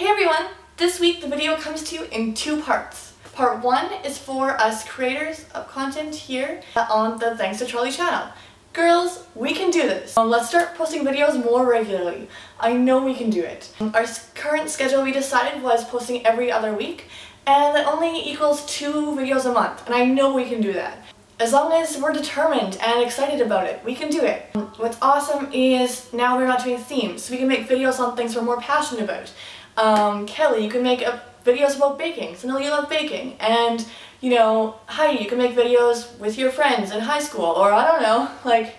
Hey everyone! This week the video comes to you in two parts. Part 1 is for us creators of content here on the Thanks to Charlie channel. Girls, we can do this. Let's start posting videos more regularly. I know we can do it. Our current schedule we decided was posting every other week and that only equals two videos a month and I know we can do that. As long as we're determined and excited about it, we can do it. What's awesome is now we're not doing themes, so we can make videos on things we're more passionate about. Um, Kelly, you can make videos about baking, so know you love baking. And, you know, Heidi, you can make videos with your friends in high school, or I don't know, like,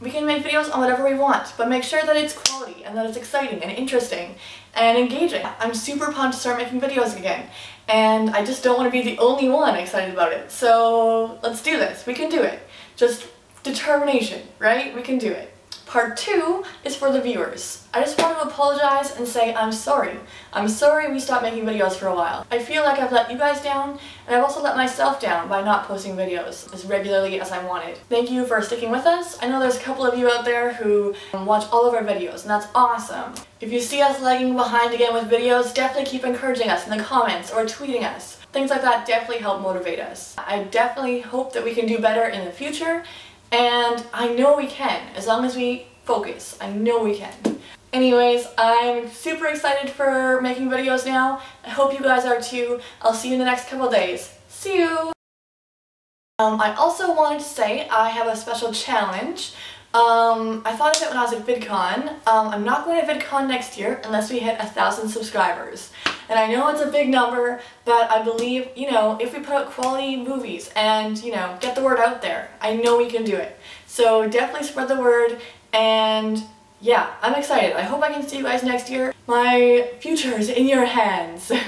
we can make videos on whatever we want, but make sure that it's quality and that it's exciting and interesting and engaging. I'm super pumped to start making videos again, and I just don't want to be the only one excited about it. So let's do this. We can do it. Just determination, right? We can do it. Part two is for the viewers. I just want to apologize and say I'm sorry. I'm sorry we stopped making videos for a while. I feel like I've let you guys down, and I've also let myself down by not posting videos as regularly as I wanted. Thank you for sticking with us. I know there's a couple of you out there who um, watch all of our videos, and that's awesome. If you see us lagging behind again with videos, definitely keep encouraging us in the comments or tweeting us. Things like that definitely help motivate us. I definitely hope that we can do better in the future, and I know we can, as long as we focus. I know we can. Anyways, I'm super excited for making videos now. I hope you guys are too. I'll see you in the next couple days. See you! Um, I also wanted to say I have a special challenge. Um, I thought of it when I was at VidCon. Um, I'm not going to VidCon next year unless we hit a thousand subscribers. And I know it's a big number, but I believe, you know, if we put out quality movies and, you know, get the word out there, I know we can do it. So definitely spread the word and yeah, I'm excited. I hope I can see you guys next year. My future is in your hands.